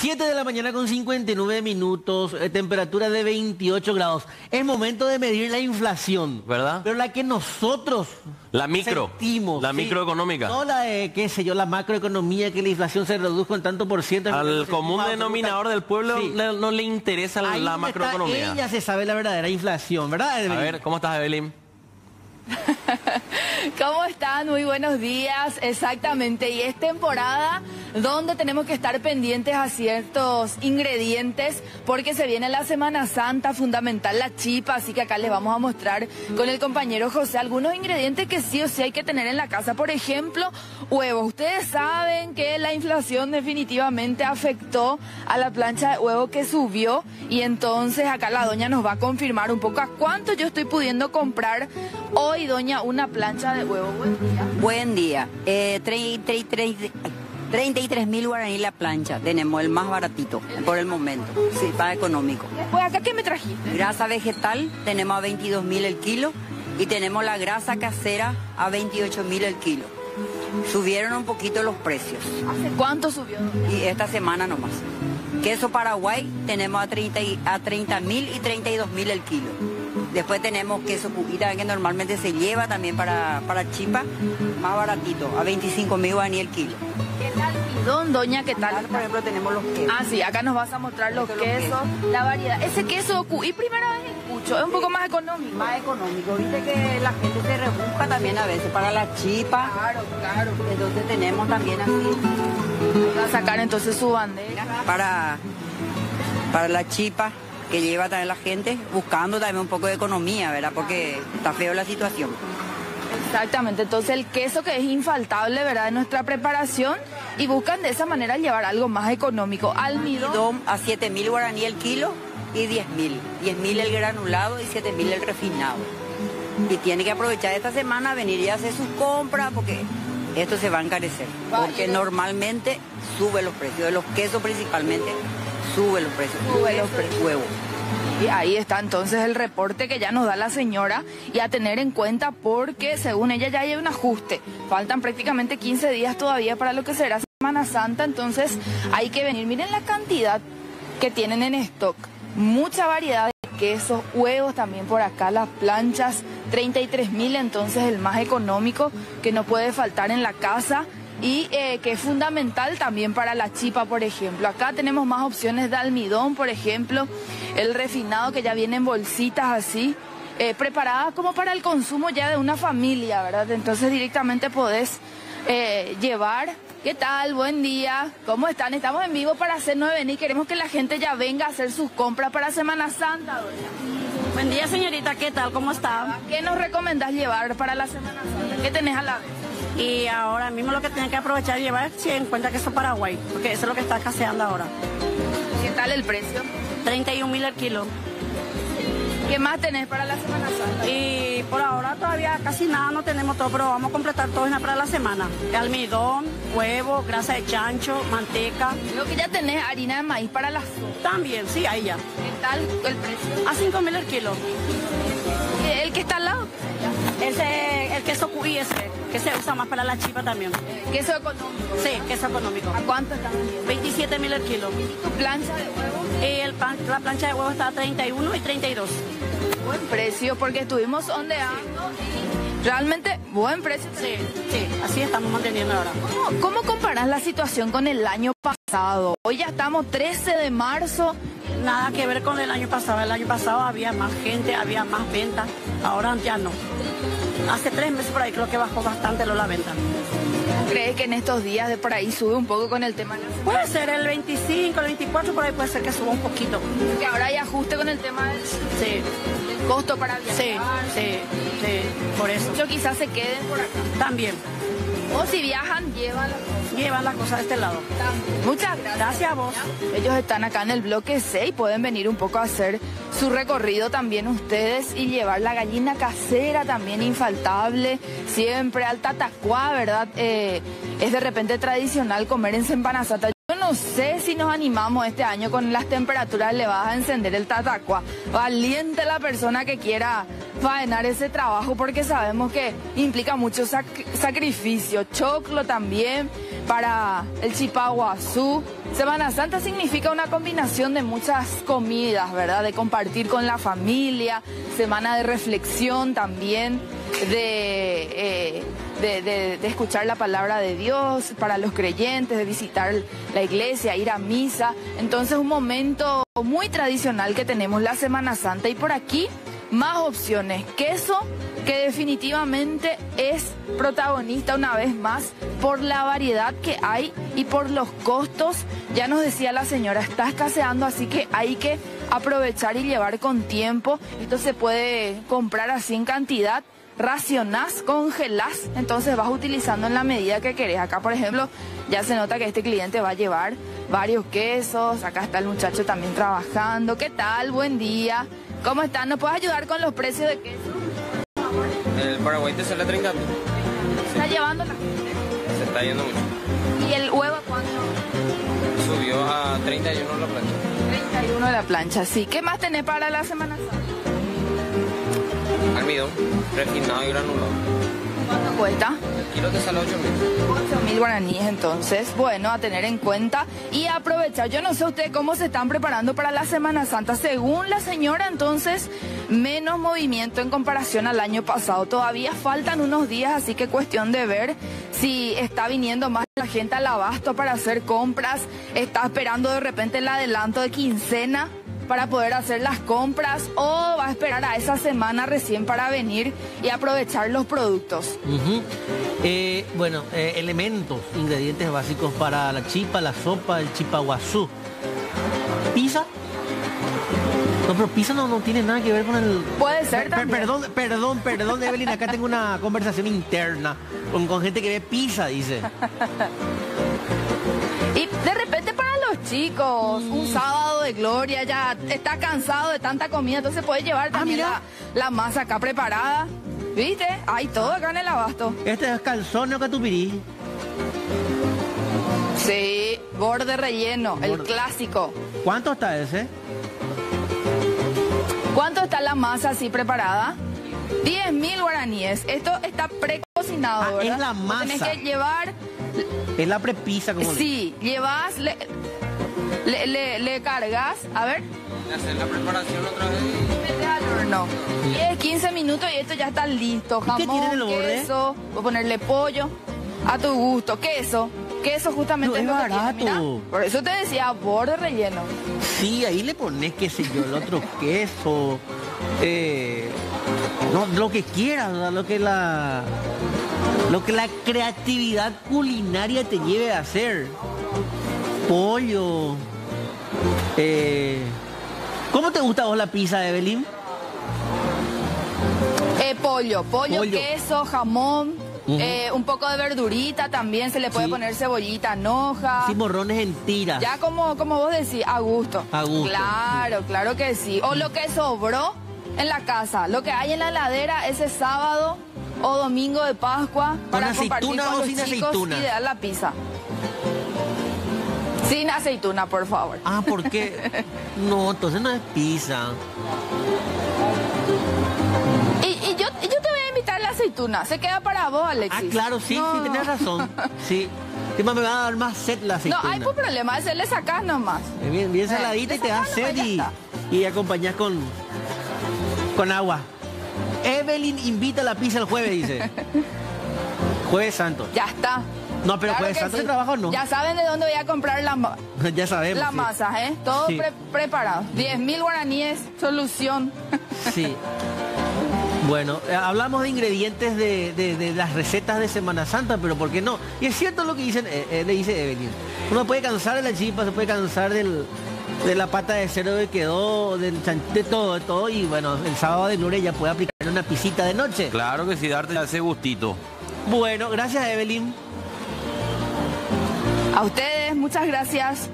7 de la mañana con 59 minutos, eh, temperatura de 28 grados. Es momento de medir la inflación. ¿Verdad? Pero la que nosotros La micro. sentimos. La sí. microeconómica. No la de, qué sé yo, la macroeconomía, que la inflación se reduzca en tanto por ciento. Al común denominador del pueblo Sí. le- no le interesa Ahí la donde está macroeconomía. Ella se sabe la verdadera inflación, ¿verdad? A Evelyn? ver, ¿cómo estás, Evelyn? ¿Cómo están? Muy buenos días. Exactamente. Y es temporada donde tenemos que estar pendientes a ciertos ingredientes porque se viene la Semana Santa, fundamental la chipa, así que acá les vamos a mostrar con el compañero José algunos ingredientes que sí o sí hay que tener en la casa. Por ejemplo, huevos. Ustedes saben que la inflación definitivamente afectó a la plancha de huevo que subió y entonces acá la doña nos va a confirmar un poco a cuánto yo estoy pudiendo comprar hoy, doña, una plancha de huevo. Buen día. Buen día. Eh, 33 mil guaraní la plancha. Tenemos el más baratito por el momento. Sí, está económico. Pues acá, ¿qué me trajiste? Grasa vegetal tenemos a 22 mil el kilo y tenemos la grasa casera a 28 mil el kilo. Subieron un poquito los precios ¿Hace cuánto subió? y esta semana nomás. Queso Paraguay tenemos a 30 y- a 30 mil y 32 mil el kilo. Después tenemos queso cuquita que normalmente se lleva también para, para chipa, más baratito, a 25 mil guaraní el kilo. El almidón, doña, ¿qué Acá, tal? por ejemplo, tenemos los quesos. Ah, sí, acá nos vas a mostrar los Estos los quesos, la variedad. Ese queso y primera vez escucho, es un poco más económico. Más económico, viste que la gente se rebusca también a veces para la chipa, Claro, claro. entonces tenemos también así Va a sacar entonces su bandeja. para, para la chipa que lleva también la gente, buscando también un poco de economía, ¿verdad? Porque está feo la situación. Exactamente, entonces el queso que es infaltable, ¿verdad?, de nuestra preparación y buscan de esa manera llevar algo más económico. Almidón, a 7 mil guaraní el kilo y 10 mil. 10 mil el granulado y 7 mil el refinado. Y tiene que aprovechar esta semana, venir y hacer sus compras porque esto se va a encarecer. Porque normalmente sube los precios, de los quesos principalmente, sube los precios. Sube los precios. Huevo. Y ahí está entonces el reporte que ya nos da la señora y a tener en cuenta porque según ella ya hay un ajuste. Faltan prácticamente 15 días todavía para lo que será Semana Santa, entonces hay que venir. Miren la cantidad que tienen en stock. Mucha variedad de quesos, huevos también por acá, las planchas, 33 mil entonces el más económico que no puede faltar en la casa y eh, que es fundamental también para la chipa, por ejemplo. Acá tenemos más opciones de almidón, por ejemplo, el refinado que ya viene en bolsitas así, eh, preparadas como para el consumo ya de una familia, ¿verdad? Entonces directamente podés eh, llevar. ¿Qué tal? Buen día. ¿Cómo están? Estamos en vivo para hacer 9 y queremos que la gente ya venga a hacer sus compras para Semana Santa, doña. Buen día, señorita. ¿Qué tal? ¿Cómo está? ¿Qué nos recomendás llevar para la Semana Santa? ¿Qué tenés a la vez? Y ahora mismo lo que tienen que aprovechar y llevar si encuentra queso Paraguay, porque eso es lo que está escaseando ahora. ¿Qué tal el precio? 31 mil el kilo. ¿Qué más tenés para la Semana Santa? Y por ahora todavía casi nada no tenemos todo, pero vamos a completar todo para la semana. Almidón, huevo, grasa de chancho, manteca. Creo que ya tenés harina de maíz para la sopa. También, sí, ahí ya. ¿Qué tal el precio? A 5 mil el kilo. ¿Y ¿El que está al lado? Ese, el queso cuy ese, que se usa más para la chipa también. Queso económico. Sí, queso económico. ¿A cuánto está vendiendo? 27 mil el kilo. ¿Tu plancha de huevo? Y el pan- la plancha de huevo está a 31 y 32. Buen precio, porque estuvimos ondeando y realmente buen precio. Sí, sí, así estamos manteniendo ahora. ¿Cómo, cómo comparás la situación con el año pasado? Hoy ya estamos 13 de marzo. Nada que ver con el año pasado. El año pasado había más gente, había más ventas. Ahora ya no. Hace tres meses por ahí creo que bajó bastante lo la venta. ¿Crees que en estos días de por ahí sube un poco con el tema Puede ser el 25, el 24, por ahí puede ser que suba un poquito. Que ahora hay ajuste con el tema del, Sí, del costo para viajar. sí, sí, sí, por eso. Quizás se queden por acá. También, O si viajan, llevan las cosas. llevan la cosa de este lado. También. Muchas gracias. Gracias a vos. Ellos están acá en el bloque C y pueden venir un poco a hacer su recorrido también ustedes y llevar la gallina casera también infaltable, siempre al tatacuá, ¿verdad? Eh, es de repente tradicional comer en Semana Santa. Yo no sé si nos animamos este año con las temperaturas elevadas a encender el tatacuá. Valiente la persona que quiera faenar ese trabajo porque sabemos que implica mucho sac- sacrificio. Choclo también, para el chipaguazú. Semana Santa significa una combinación de muchas comidas, ¿verdad? De compartir con la familia, semana de reflexión también, eh, de, de- de escuchar la palabra de Dios para los creyentes, de visitar la iglesia, ir a misa. Entonces un momento muy tradicional que tenemos la Semana Santa y por aquí más opciones. Queso que definitivamente es protagonista una vez más por la variedad que hay y por los costos. Ya nos decía la señora, está escaseando, así que hay que aprovechar y llevar con tiempo. Esto se puede comprar así en cantidad. Racionás, congelás, entonces vas utilizando en la medida que querés. Acá, por ejemplo, ya se nota que este cliente va a llevar varios quesos. Acá está el muchacho también trabajando. ¿Qué tal? Buen día. ¿Cómo están? ¿Nos puedes ayudar con los precios de queso? El Paraguay te sale 30 mil. Está llevando la... Se está yendo mucho. ¿Y el huevo cuánto? Subió a 31 la plancha. 31 de la plancha, sí. ¿Qué más tenés para la Semana Santa? Almidón, refinado y granulado. ¿Cuánto cuesta? El kilo te sale 8 mil. 8 mil guaraníes, entonces, bueno, a tener en cuenta y a aprovechar. Yo no sé ustedes cómo se están preparando para la Semana Santa. Según la señora, entonces, menos movimiento en comparación al año pasado. Todavía faltan unos días, así que cuestión de ver si está viniendo más la gente al abasto para hacer compras, está esperando de repente el adelanto de quincena para poder hacer las compras o va a esperar a esa semana recién para venir y aprovechar los productos. Eh, bueno, eh, elementos, ingredientes básicos para la chipa, la sopa, el chipaguazú. Pizza. No, pero pizza no, no tiene nada que ver con el... Puede ser Per- también. Perdón, perdón, perdón, Evelyn, acá tengo una conversación interna con, con gente que ve pizza, dice. Y de chicos, un sábado de gloria, ya está cansado de tanta comida, entonces puede llevar también mira. la, la masa acá preparada. ¿Viste? Hay todo acá en el abasto. Este es calzón o catupirí. Sí, borde relleno, el clásico. ¿Cuánto está ese? ¿Cuánto está la masa así preparada? 10 mil guaraníes. Esto está precocinado, Ah, ¿verdad? es la Tenés masa. que llevar, Es la prepisa como... le- sí, llevas, le, le, le, le cargas, a ver, Hacer la preparación otra vez. Metes al horno. 10, 15 minutos y esto ya está listo. ¿Y qué Jamón, tiene en el borde? queso, voy a ponerle pollo a tu gusto. Queso, queso justamente No, es lo que tiene, barato. Por eso te decía borde relleno. Sí, ahí le pones, qué sé yo, el otro queso, eh, no, lo que quieras, lo que la lo que la creatividad culinaria te lleve a hacer. Pollo. eh, ¿Cómo te gusta a vos la pizza, Evelyn? Eh, pollo, pollo, Pollo. queso, jamón, eh, un poco de verdurita también. Se le puede Sí. poner cebollita, noja. Sí, morrones en tiras. Ya como, como vos decís, a gusto. A gusto, Claro, claro que sí. O lo que sobró en la casa, lo que hay en la heladera ese sábado o domingo de Pascua para compartir aceituna con o los sin chicos aceituna? y dar la pizza. Sin aceituna, por favor. Ah, ¿por qué? No, entonces no es pizza. Y, y yo, y yo te voy a invitar la aceituna. Se queda para vos, Ah, Alexis. claro, sí, No. sí, tenés razón. Sí. Encima me va a dar más sed la No, aceituna. hay un problema, ese le sacás nomás. Bien, bien Eh, saladita y te da sed y, y acompañás con, con agua. Evelyn invita a la pizza el jueves, dice. Jueves Santo. Ya está. No, pero Claro jueves Santo sí. de trabajo no. Ya saben de dónde voy a comprar la, ya sabemos. la sí. masa, ¿eh? Todo Sí. pre- preparado. 10 mil guaraníes, solución. Sí. Bueno, eh, hablamos de ingredientes de, de- de las recetas de Semana Santa, pero ¿por qué no? Y es cierto lo que dicen, eh, eh, le dice Evelyn. Uno puede cansar de la chipa, se puede cansar del, de la pata de cerdo que quedó, de todo, de todo. Y bueno, el sábado de gloria ya puede aplicar una pisita de noche. Claro que sí, darte ese gustito. Bueno, gracias Evelyn. A ustedes, muchas gracias.